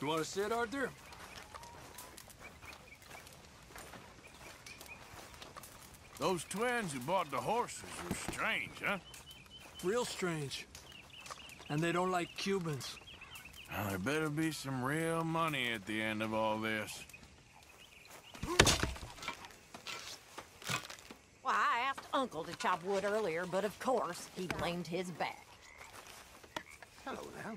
You want to sit, Arthur? Those twins who bought the horses are strange, huh? Real strange. And they don't like Cubans. Now, there better be some real money at the end of all this. Well, I asked Uncle to chop wood earlier, but of course, he blamed his back. Hello there.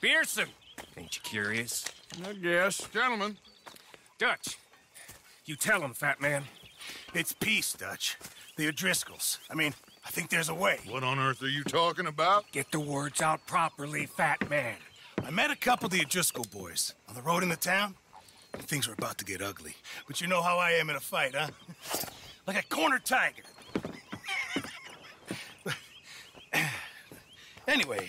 Pearson! Ain't you curious? Uh, I guess. Gentlemen, Dutch, you tell him, fat man. It's peace, Dutch. The O'Driscolls. I mean, I think there's a way. what on earth are you talking about? Get the words out properly, fat man. I met a couple of the O'Driscoll boys on the road in the town. And things were about to get ugly. But you know how I am in a fight, huh? like a corner tiger. anyway,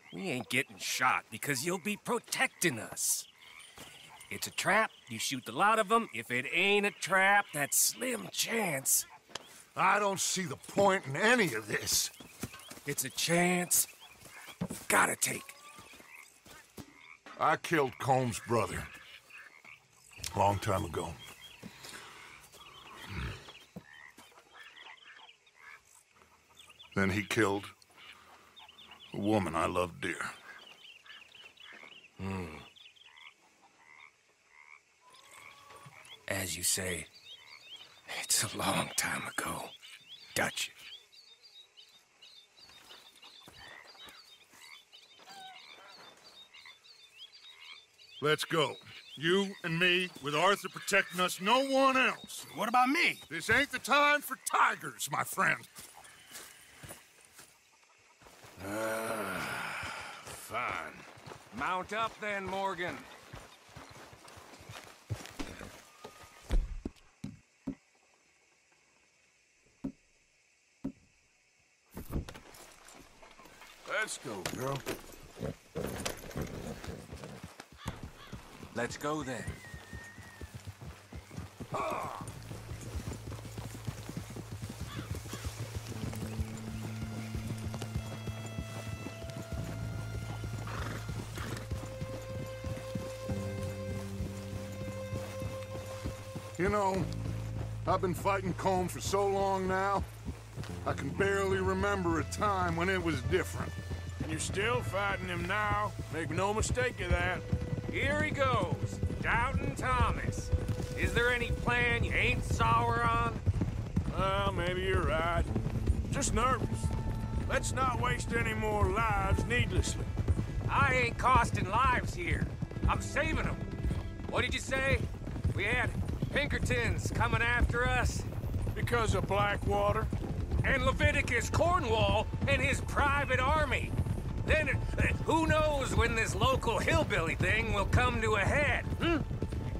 We ain't getting shot because you'll be protecting us. It's a trap, you shoot the lot of them. If it ain't a trap, that's slim chance. I don't see the point in any of this. It's a chance. Gotta take. I killed Colm's brother. Long time ago. Hmm. Then he killed a woman I loved dear. Hmm. As you say, it's a long time ago. Dutch. Let's go. You and me, with Arthur protecting us, no one else. What about me? This ain't the time for tigers, my friend. Fine. Mount up then, Morgan. Let's go, girl. Let's go then. Know, I've been fighting Colm for so long now, I can barely remember a time when it was different. And you're still fighting him now. Make no mistake of that. Here he goes, Doubting Thomas. Is there any plan you ain't sour on? Well, maybe you're right. Just nervous. Let's not waste any more lives needlessly. I ain't costing lives here. I'm saving them. What did you say? We had Pinkertons coming after us? Because of Blackwater? And Leviticus Cornwall and his private army. Then, uh, who knows when this local hillbilly thing will come to a head, hmm?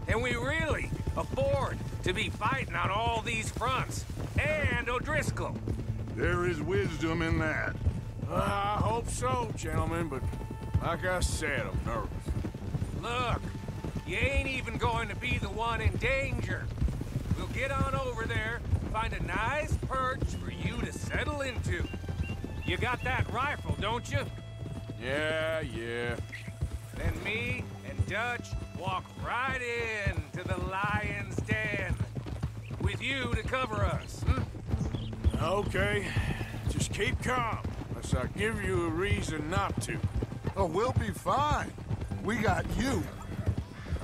And we really afford to be fighting on all these fronts. And O'Driscoll. There is wisdom in that. Uh, I hope so, gentlemen, but like I said, I'm nervous. Look, you ain't even going to be the one in danger. We'll get on over there, find a nice perch for you to settle into. You got that rifle, don't you? Yeah, yeah. Then me and Dutch walk right in to the lion's den. With you to cover us. hmm? Okay, just keep calm, unless I give you a reason not to. Oh, we'll be fine. We got you.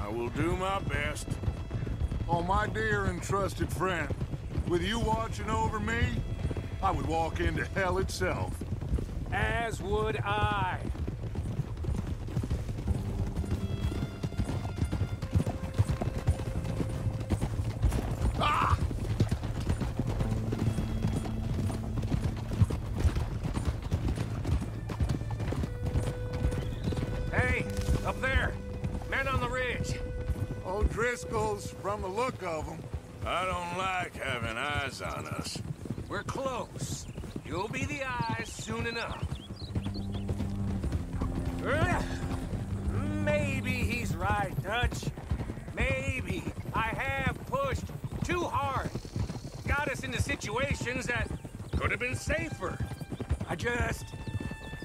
I will do my best. Oh, my dear and trusted friend. With you watching over me, I would walk into hell itself. As would I. from the look of them. I don't like having eyes on us. We're close. You'll be the eyes soon enough. Maybe he's right, Dutch. Maybe I have pushed too hard. Got us into situations that could have been safer. I just...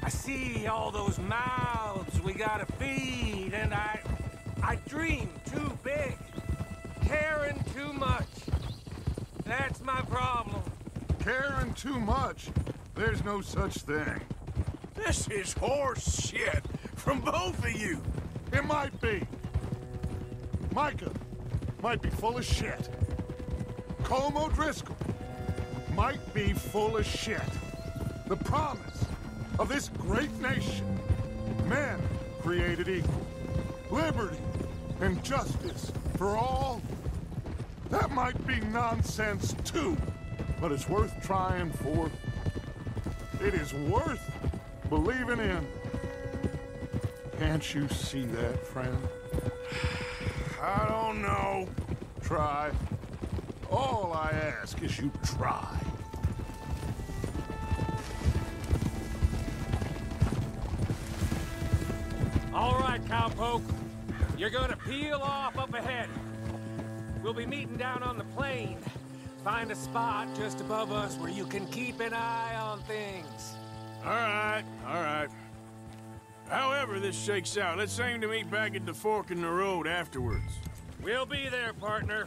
I see all those mouths we gotta feed, and I... I dream too big. Caring too much. That's my problem. Caring too much. There's no such thing. This is horse shit from both of you. It might be. Micah might be full of shit. Colm O'Driscoll might be full of shit. The promise of this great nation. Men created equal. Liberty and justice for all. That might be nonsense too, but it's worth trying for. It is worth believing in. Can't you see that, friend? I don't know. Try. All I ask is you try. All right, cowpoke. You're gonna peel off up ahead. We'll be meeting down on the plain. Find a spot just above us where you can keep an eye on things. All right, all right. However this shakes out, let's aim to meet back at the fork in the road afterwards. We'll be there, partner.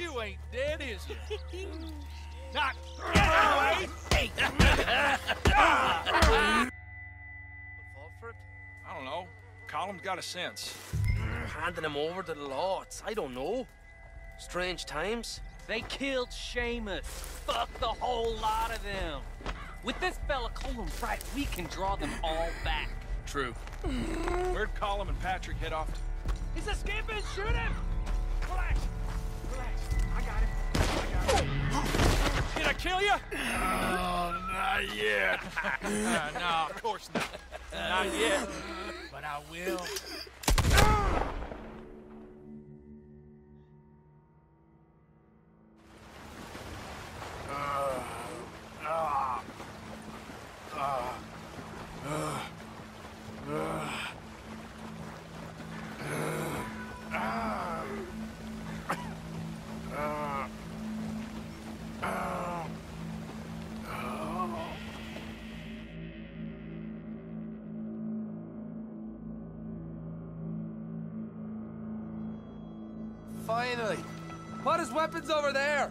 You ain't dead, is you? Not get away! Hey! Fault for it? I don't know. Colm's got a sense. Handing him over to the lords. I don't know. Strange times. They killed Seamus. Fuck the whole lot of them. With this fella Colin right, we can draw them all back. True. Where'd Colum and Patrick head off to? He's escaping! Shoot him! Did I kill you? Oh, not yet. uh, no, of course not. Not yet. But I will. Finally. Put his weapons over there.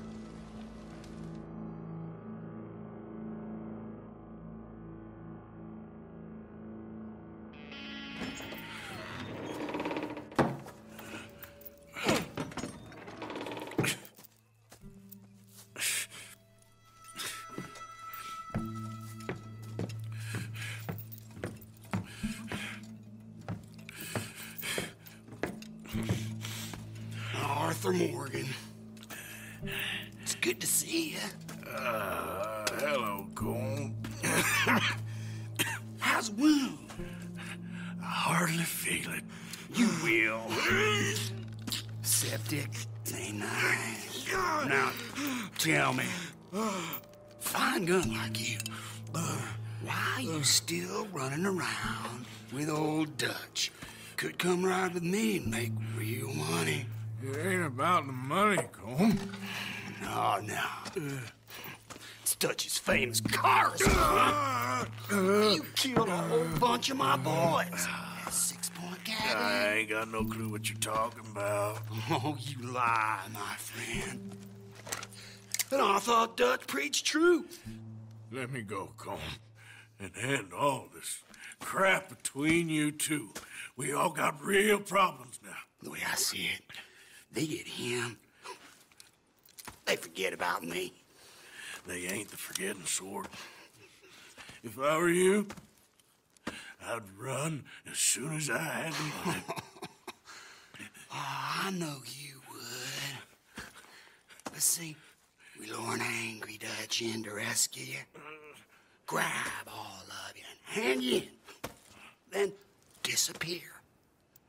Tell me, fine gun like you, why are you still running around with old Dutch? Could come right with me and make real money. It ain't about the money, Colm. No, no. It's Dutch's famous cars. Uh, uh, you killed a whole bunch of my boys. Six point I ain't got no clue what you're talking about. Oh, you lie, my friend. And I thought Dutch preached truth. Let me go, Colm, and end all this crap between you two. We all got real problems now. The way I see it, they get him. They forget about me. They ain't the forgetting sort. If I were you, I'd run as soon as I had the money. Oh, I know you would. But see, we lure an angry Dutch in to rescue you. Grab all of you and hand you in. Then disappear.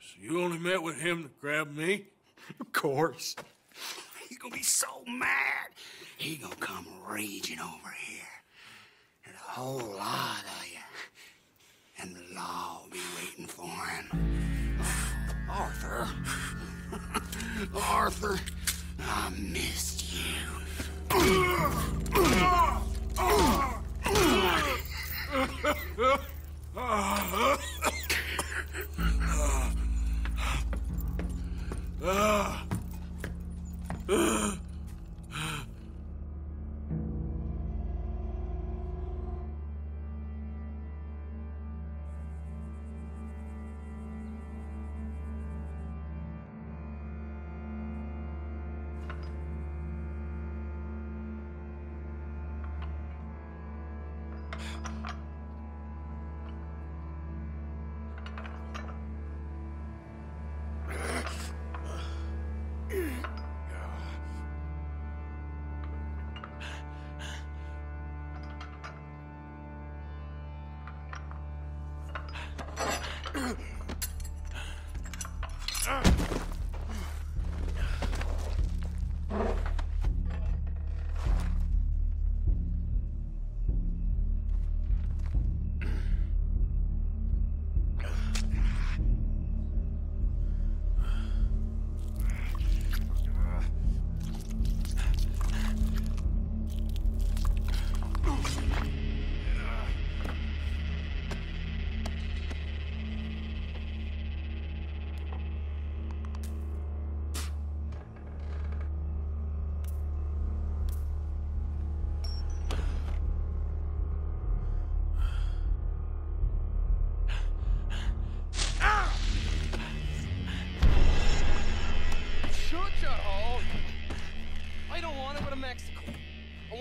So you only met with him to grab me? Of course. He gonna be so mad. He gonna come raging over here. And a whole lot of you. And the law will be waiting for him. Arthur. Arthur, I missed you. Ugh.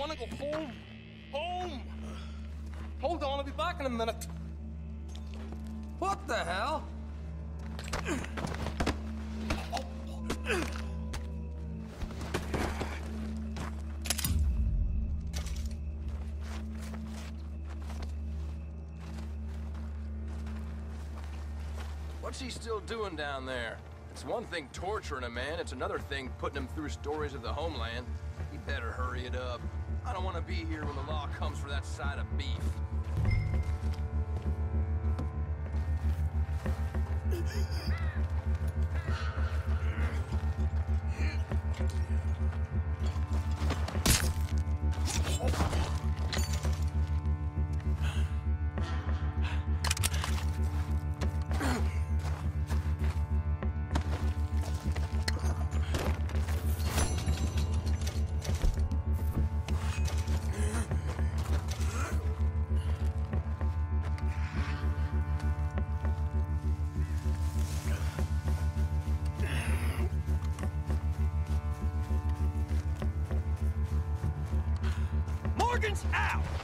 Go home. Home! Hold on, I'll be back in a minute. What the hell? What's he still doing down there? It's one thing torturing a man, it's another thing putting him through stories of the homeland. He better hurry it up. I don't want to be here when the law comes for that side of beef. Morgan's out!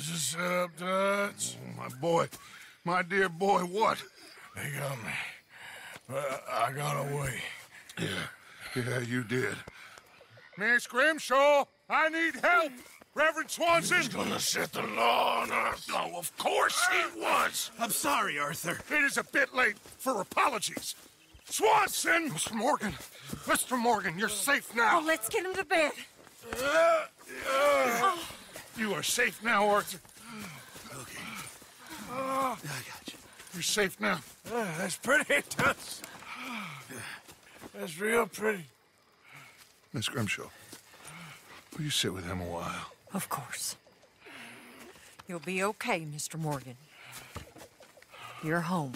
Was a setup, Dutch. my boy. My dear boy, what? They got me. But I got away. Yeah, yeah, you did. Miss Grimshaw, I need help! Reverend Swanson! He's gonna set the law on Earth. Oh, of course he was. I'm sorry, Arthur. It is a bit late for apologies. Swanson! Mr. Morgan, Mr. Morgan, you're safe now. Oh, let's get him to bed. Uh, uh. Oh. You are safe now, Arthur. Okay. I got you. You're safe now. Ah, that's pretty, Dutch. That's real pretty. Miss Grimshaw, will you sit with him a while? Of course. You'll be okay, Mr. Morgan. You're home.